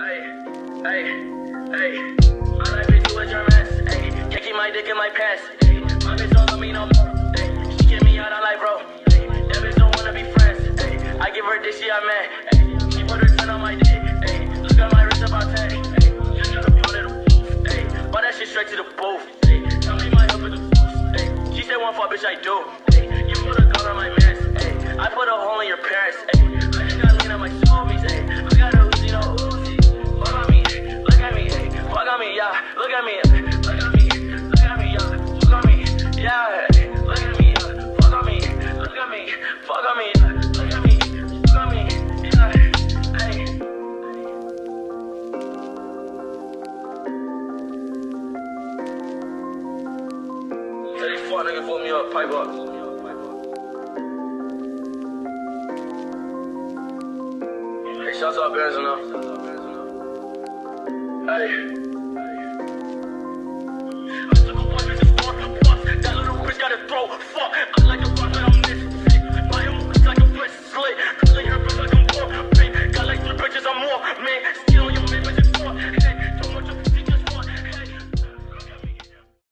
Hey, hey, hey. My life is too much mess. Hey, can't keep my dick in my pants. Hey, my bitch don't love me no more. Hey, she get me out, I'm like, bro. That bitch don't wanna be friends. Hey, I give her dick, she I'm mad. She put her ten on my dick. Hey, look at my wrist about 10. Hey, just tryna be a little. Hey, that shit straight to the booth. Hey, tell me my hook with the Hey, she said one for bitch, I do. Fuck niggas pull me up, pipe up. Hey, shout out Benz now. Hey.